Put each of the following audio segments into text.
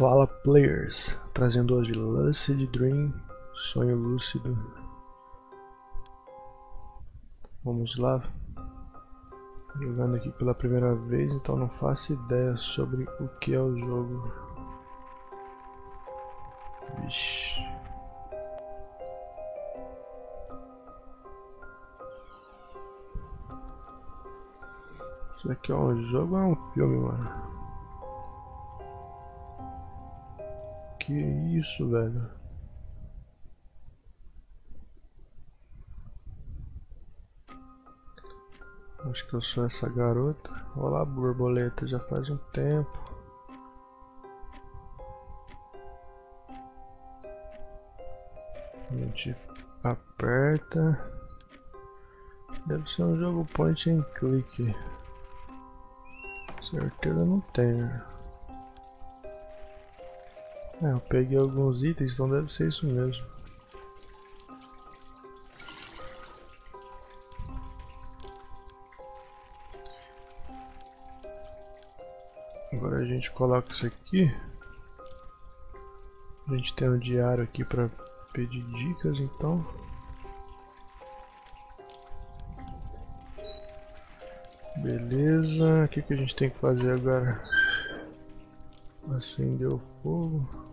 Fala Players, trazendo hoje Lucid Dream, Sonho Lúcido. Vamos lá, jogando aqui pela primeira vez, então não faço ideia sobre o que é o jogo. Vixe. Isso aqui é um jogo ou é um filme, mano? Que isso, velho? Acho que eu sou essa garota. Olá, borboleta, já faz um tempo. A gente aperta. Deve ser um jogo point and click. Certeza não tenho. É, eu peguei alguns itens, então deve ser isso mesmo. Agora a gente coloca isso aqui. A gente tem um diário aqui para pedir dicas, então. Beleza, o que, que a gente tem que fazer agora? Acender o fogo.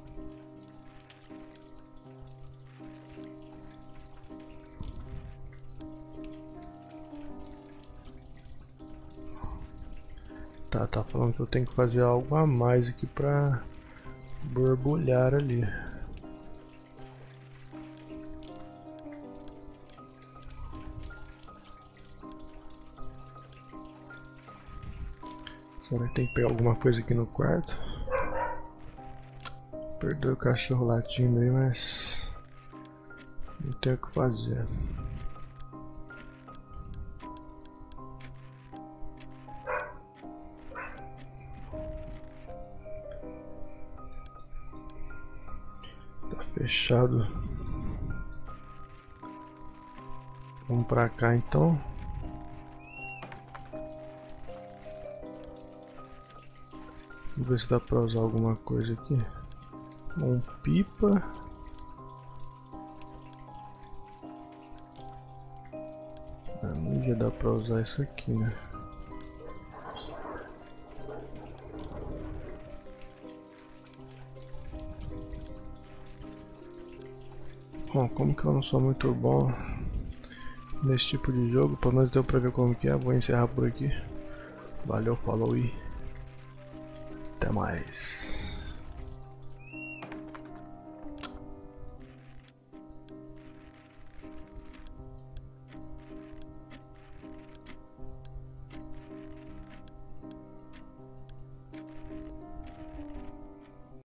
Tá, tá falando que eu tenho que fazer algo a mais aqui pra borbulhar ali. Será que tem que pegar alguma coisa aqui no quarto? Perdoe o cachorro latindo aí, mas não tenho o que fazer. Fechado. Vamos pra cá então. Vamos ver se dá pra usar alguma coisa aqui. Um pipa. Não ia dar pra usar isso aqui, né? Bom, como que eu não sou muito bom nesse tipo de jogo, pelo menos deu pra ver como que é, vou encerrar por aqui. Valeu, falou e até mais.